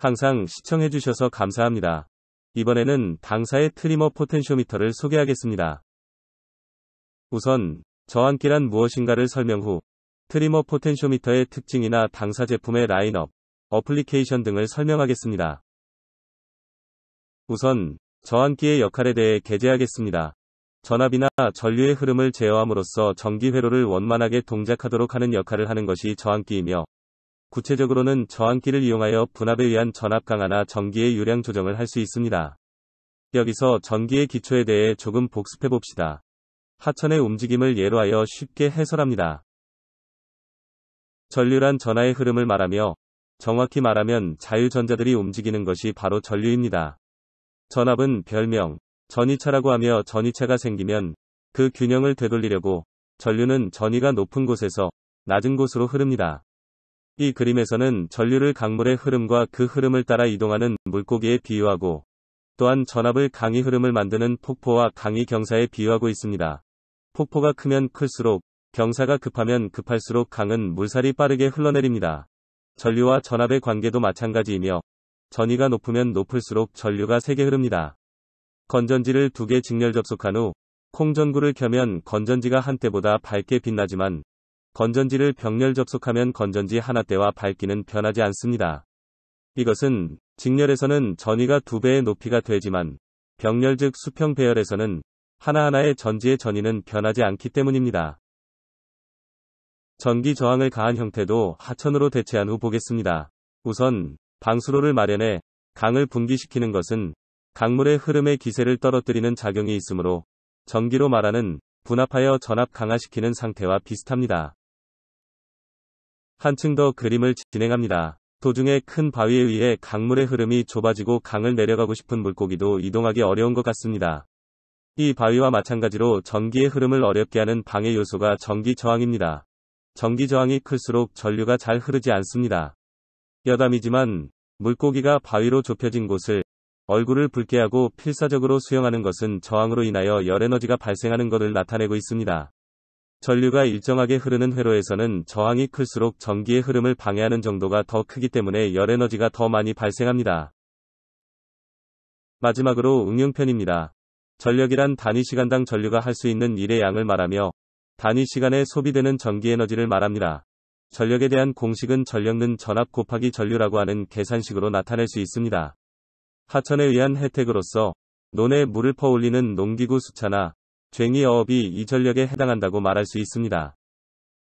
항상 시청해주셔서 감사합니다. 이번에는 당사의 trimmer potentiometer를 소개하겠습니다. 우선 저항기란 무엇인가를 설명 후 trimmer potentiometer의 특징이나 당사 제품의 라인업, 어플리케이션 등을 설명하겠습니다. 우선 저항기의 역할에 대해 기재하겠습니다. 전압이나 전류의 흐름을 제어함으로써 전기 회로를 원만하게 동작하도록 하는 역할을 하는 것이 저항기이며 구체적으로는 저항기를 이용하여 분압에 의한 전압 강화나 전기의 유량 조정을 할 수 있습니다. 여기서 전기의 기초에 대해 조금 복습해 봅시다. 하천의 움직임을 예로 하여 쉽게 해설합니다. 전류란 전하의 흐름을 말하며 정확히 말하면 자유전자들이 움직이는 것이 바로 전류입니다. 전압은 별명, 전이차라고 하며 전이차가 생기면 그 균형을 되돌리려고 전류는 전위가 높은 곳에서 낮은 곳으로 흐릅니다. 이 그림에서는 전류를 강물의 흐름과 그 흐름을 따라 이동하는 물고기에 비유하고 또한 전압을 강의 흐름을 만드는 폭포와 강의 경사에 비유하고 있습니다. 폭포가 크면 클수록 경사가 급하면 급할수록 강은 물살이 빠르게 흘러내립니다. 전류와 전압의 관계도 마찬가지이며 전위가 높으면 높을수록 전류가 세게 흐릅니다. 건전지를 두 개 직렬 접속한 후 콩전구를 켜면 건전지가 한때보다 밝게 빛나지만 건전지를 병렬 접속하면 건전지 하나 때와 밝기는 변하지 않습니다. 이것은 직렬에서는 전위가 두 배의 높이가 되지만 병렬 즉 수평 배열에서는 하나하나의 전지의 전위는 변하지 않기 때문입니다. 전기 저항을 가한 형태도 하천으로 대체한 후 보겠습니다. 우선 방수로를 마련해 강을 분기시키는 것은 강물의 흐름의 기세를 떨어뜨리는 작용이 있으므로 전기로 말하는 분압하여 전압 강화시키는 상태와 비슷합니다. 한층 더 그림을 진행합니다. 도중에 큰 바위에 의해 강물의 흐름이 좁아지고 강을 내려가고 싶은 물고기도 이동하기 어려운 것 같습니다. 이 바위와 마찬가지로 전기의 흐름을 어렵게 하는 방해 요소가 전기 저항입니다. 전기 저항이 클수록 전류가 잘 흐르지 않습니다. 여담이지만 물고기가 바위로 좁혀진 곳을 얼굴을 붉게 하고 필사적으로 수영하는 것은 저항으로 인하여 열에너지가 발생하는 것을 나타내고 있습니다. 전류가 일정하게 흐르는 회로에서는 저항이 클수록 전기의 흐름을 방해하는 정도가 더 크기 때문에 열에너지가 더 많이 발생합니다. 마지막으로 응용편입니다. 전력이란 단위 시간당 전류가 할 수 있는 일의 양을 말하며 단위 시간에 소비되는 전기 에너지를 말합니다. 전력에 대한 공식은 전력는 전압 곱하기 전류라고 하는 계산식으로 나타낼 수 있습니다. 하천에 의한 혜택으로서 논에 물을 퍼올리는 농기구 수차나 쟁이 어업이 이 전력에 해당한다고 말할 수 있습니다.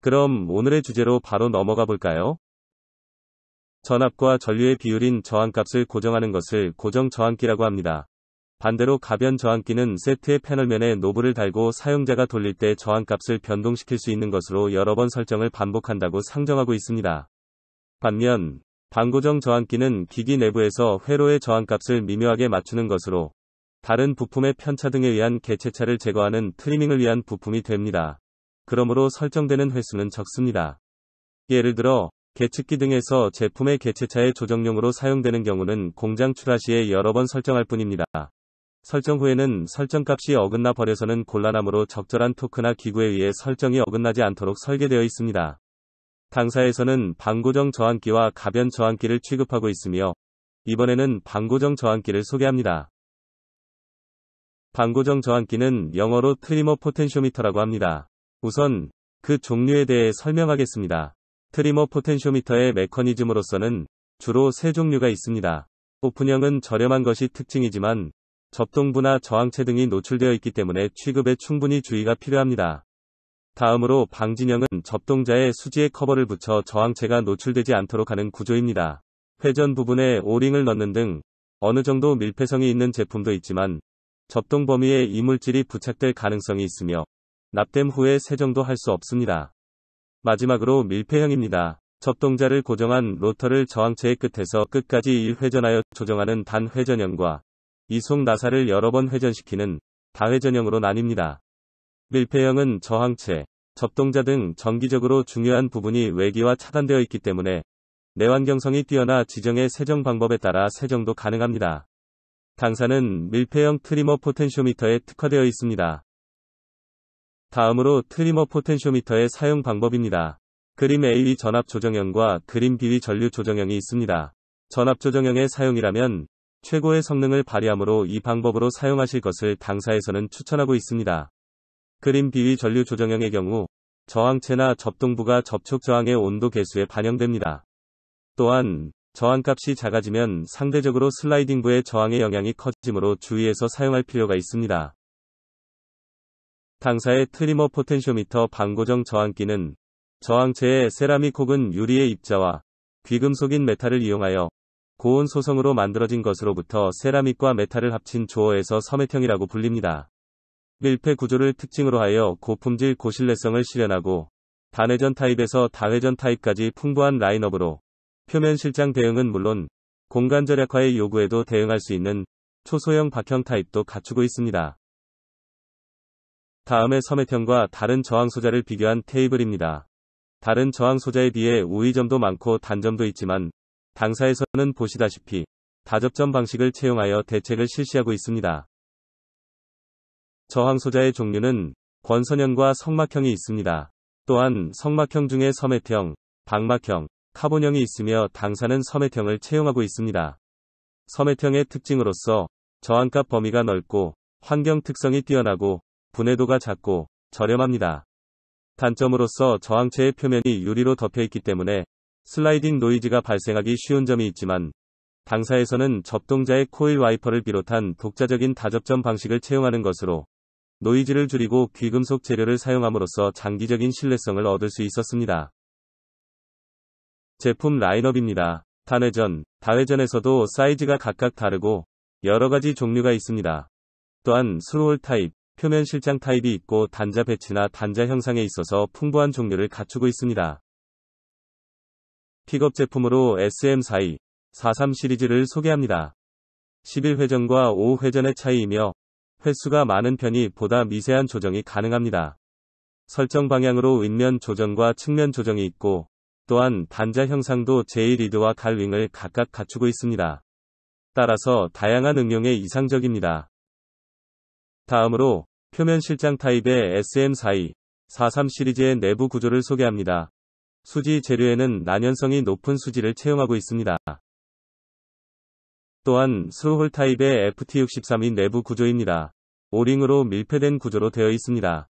그럼 오늘의 주제로 바로 넘어가 볼까요? 전압과 전류의 비율인 저항값을 고정하는 것을 고정 저항기라고 합니다. 반대로 가변 저항기는 세트의 패널면에 노브를 달고 사용자가 돌릴 때 저항값을 변동시킬 수 있는 것으로 여러 번 설정을 반복한다고 상정하고 있습니다. 반면 반고정 저항기는 기기 내부에서 회로의 저항값을 미묘하게 맞추는 것으로 다른 부품의 편차 등에 의한 개체차를 제거하는 트리밍을 위한 부품이 됩니다. 그러므로 설정되는 횟수는 적습니다. 예를 들어 계측기 등에서 제품의 개체차의 조정용으로 사용되는 경우는 공장 출하 시에 여러 번 설정할 뿐입니다. 설정 후에는 설정값이 어긋나 버려서는 곤란하므로 적절한 토크나 기구에 의해 설정이 어긋나지 않도록 설계되어 있습니다. 당사에서는 반고정 저항기와 가변 저항기를 취급하고 있으며 이번에는 반고정 저항기를 소개합니다. 반고정 저항기는 영어로 trimmer potentiometer라고 합니다. 우선 그 종류에 대해 설명하겠습니다. trimmer potentiometer의 메커니즘으로서는 주로 세 종류가 있습니다. 오픈형은 저렴한 것이 특징이지만 접동부나 저항체 등이 노출되어 있기 때문에 취급에 충분히 주의가 필요합니다. 다음으로 방진형은 접동자의 수지에 커버를 붙여 저항체가 노출되지 않도록 하는 구조입니다. 회전 부분에 오링을 넣는 등 어느 정도 밀폐성이 있는 제품도 있지만 접동 범위에 이물질이 부착될 가능성이 있으며 납땜 후에 세정도 할 수 없습니다. 마지막으로 밀폐형입니다. 접동자를 고정한 로터를 저항체의 끝에서 끝까지 1회전하여 조정하는 단회전형과 이속 나사를 여러 번 회전시키는 다회전형으로 나뉩니다. 밀폐형은 저항체, 접동자 등 전기적으로 중요한 부분이 외기와 차단되어 있기 때문에 내환경성이 뛰어나 지정의 세정 방법에 따라 세정도 가능합니다. 당사는 밀폐형 trimmer potentiometer에 특화되어 있습니다. 다음으로 trimmer potentiometer의 사용 방법입니다. 그림 A의 전압 조정형과 그림 B의 전류 조정형이 있습니다. 전압 조정형의 사용이라면 최고의 성능을 발휘하므로 이 방법으로 사용하실 것을 당사에서는 추천하고 있습니다. 그림 B의 전류 조정형의 경우 저항체나 접동부가 접촉 저항의 온도 계수에 반영됩니다. 또한 저항값이 작아지면 상대적으로 슬라이딩 부의 저항의 영향이 커지므로 주의해서 사용할 필요가 있습니다. 당사의 trimmer potentiometer 반고정 저항기는 저항체에 세라믹 혹은 유리의 입자와 귀금속인 메탈을 이용하여 고온 소성으로 만들어진 것으로부터 세라믹과 메탈을 합친 조어에서 섬액형이라고 불립니다. 밀폐 구조를 특징으로 하여 고품질 고신뢰성을 실현하고 단회전 타입에서 다회전 타입까지 풍부한 라인업으로 표면 실장 대응은 물론 공간 절약화의 요구에도 대응할 수 있는 초소형 박형 타입도 갖추고 있습니다. 다음에 섬액형과 다른 저항 소자를 비교한 테이블입니다. 다른 저항 소자에 비해 우위점도 많고 단점도 있지만 당사에서는 보시다시피 다접점 방식을 채용하여 대책을 실시하고 있습니다. 저항 소자의 종류는 권선형과 성막형이 있습니다. 또한 성막형 중에 섬액형, 방막형, 카본형이 있으며 당사는 섬액형을 채용하고 있습니다. 섬액형의 특징으로서 저항값 범위가 넓고 환경 특성이 뛰어나고 분해도가 작고 저렴합니다. 단점으로서 저항체의 표면이 유리로 덮여 있기 때문에 슬라이딩 노이즈가 발생하기 쉬운 점이 있지만 당사에서는 접동자의 코일 와이퍼를 비롯한 독자적인 다접점 방식을 채용하는 것으로 노이즈를 줄이고 귀금속 재료를 사용함으로써 장기적인 신뢰성을 얻을 수 있었습니다. 제품 라인업입니다. 단회전, 다회전에서도 사이즈가 각각 다르고 여러 가지 종류가 있습니다. 또한 스로홀 타입, 표면 실장 타입이 있고 단자 배치나 단자 형상에 있어서 풍부한 종류를 갖추고 있습니다. 픽업 제품으로 SM42, 43 시리즈를 소개합니다. 11회전과 5회전의 차이이며 횟수가 많은 편이 보다 미세한 조정이 가능합니다. 설정 방향으로 윗면 조정과 측면 조정이 있고 또한 단자 형상도 제1리드와 갈윙을 각각 갖추고 있습니다. 따라서 다양한 응용에 이상적입니다. 다음으로 표면 실장 타입의 SM42, 43 시리즈의 내부 구조를 소개합니다. 수지 재료에는 난연성이 높은 수지를 채용하고 있습니다. 또한 스홀 타입의 FT63인 내부 구조입니다. 오링으로 밀폐된 구조로 되어 있습니다.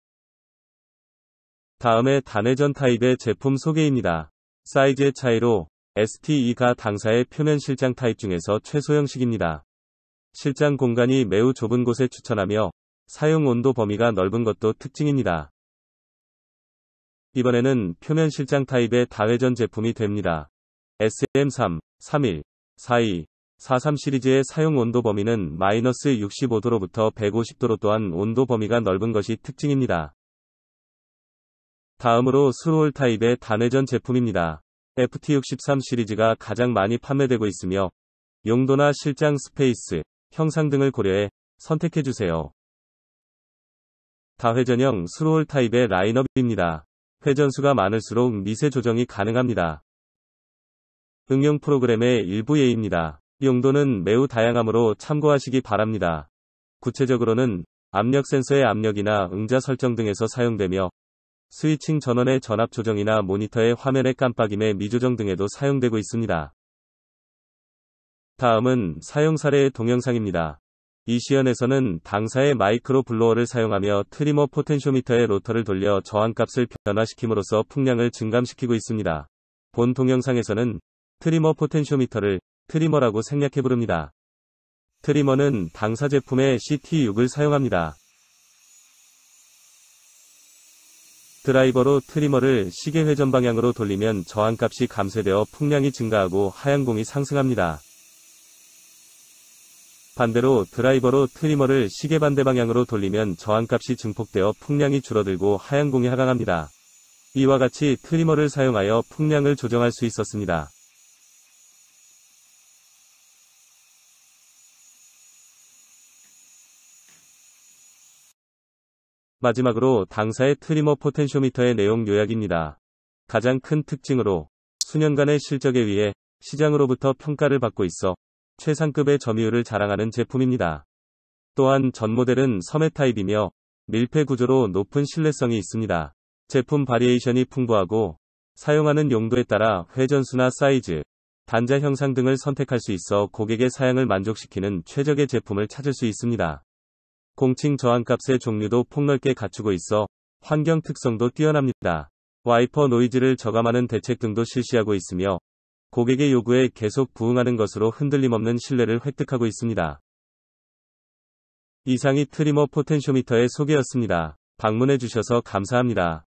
다음에 단회전 타입의 제품 소개입니다. 사이즈의 차이로 ST2가 당사의 표면 실장 타입 중에서 최소 형식입니다. 실장 공간이 매우 좁은 곳에 추천하며 사용 온도 범위가 넓은 것도 특징입니다. 이번에는 표면 실장 타입의 다회전 제품이 됩니다. SM3, 31, 42, 43 시리즈의 사용 온도 범위는 마이너스 65도로부터 150도로 또한 온도 범위가 넓은 것이 특징입니다. 다음으로 스롤 타입의 단회전 제품입니다. FT63 시리즈가 가장 많이 판매되고 있으며 용도나 실장 space, 형상 등을 고려해 선택해주세요. 다회전형 스롤 타입의 라인업입니다. 회전수가 많을수록 미세 조정이 가능합니다. 응용 프로그램의 일부 예입니다. 용도는 매우 다양하므로 참고하시기 바랍니다. 구체적으로는 압력 센서의 압력이나 응자 설정 등에서 사용되며 스위칭 전원의 전압 조정이나 모니터의 화면의 깜빡임의 미조정 등에도 사용되고 있습니다. 다음은 사용 사례의 동영상입니다. 이 시연에서는 당사의 micro blower를 사용하며 trimmer potentiometer의 로터를 돌려 저항값을 변화시킴으로써 풍량을 증감시키고 있습니다. 본 동영상에서는 trimmer potentiometer를 trimmer라고 생략해 부릅니다. 트리머는 당사 제품의 CT6을 사용합니다. 드라이버로 트리머를 시계 회전 방향으로 돌리면 저항값이 감쇄되어 풍량이 증가하고 하향 공이 상승합니다. 반대로 드라이버로 트리머를 시계 반대 방향으로 돌리면 저항값이 증폭되어 풍량이 줄어들고 하향공이 하강합니다. 이와 같이 트리머를 사용하여 풍량을 조정할 수 있었습니다. 마지막으로 당사의 trimmer potentiometer의 내용 요약입니다. 가장 큰 특징으로 수년간의 실적에 의해 시장으로부터 평가를 받고 있어 최상급의 점유율을 자랑하는 제품입니다. 또한 전 모델은 cermet 타입이며 밀폐 구조로 높은 신뢰성이 있습니다. 제품 variation이 풍부하고 사용하는 용도에 따라 회전수나 사이즈, 단자 형상 등을 선택할 수 있어 고객의 사양을 만족시키는 최적의 제품을 찾을 수 있습니다. 공칭 저항값의 종류도 폭넓게 갖추고 있어 환경 특성도 뛰어납니다. 와이퍼 노이즈를 저감하는 대책 등도 실시하고 있으며 고객의 요구에 계속 부응하는 것으로 흔들림 없는 신뢰를 획득하고 있습니다. 이상이 trimmer potentiometer의 소개였습니다. 방문해 주셔서 감사합니다.